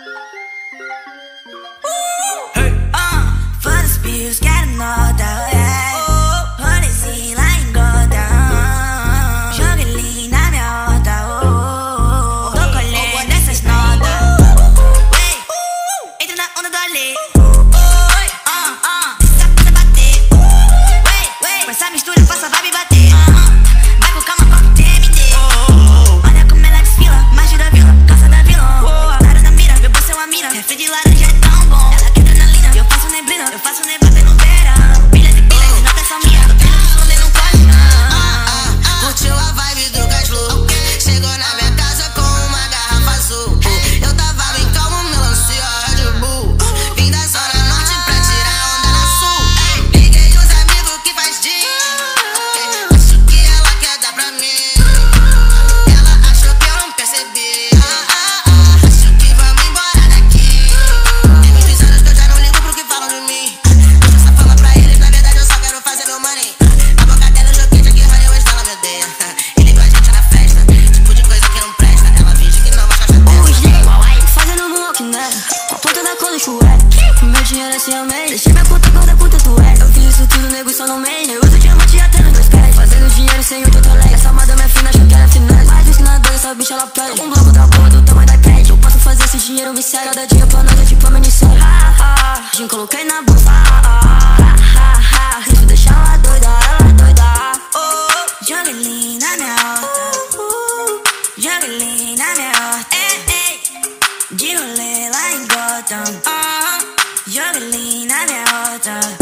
Música parecía tan bon. Ela quer adrenalina, neblina, neblina. Meu dinheiro é seu meio Deixei minha puta gorda puta tu é Eu fiz isso tudo, nego, só no meio Eu uso diamante até nos dois pés. Fazendo dinheiro sem o totalé Essa madame é fina, achou que era finesse. Mas ensinador, essa bicha ela com um bloco da porra do tamanho da cat Eu posso fazer esse dinheiro me segue Cada dia pra nós é tipo a minissérie. Ha, ha, Jim coloquei na bolsa. Ha, ha, ha Isso deixa ela doida, ela doida. Oh, Jungle na minha horta Jungle na minha 좀. 어, you're really 나의 어저.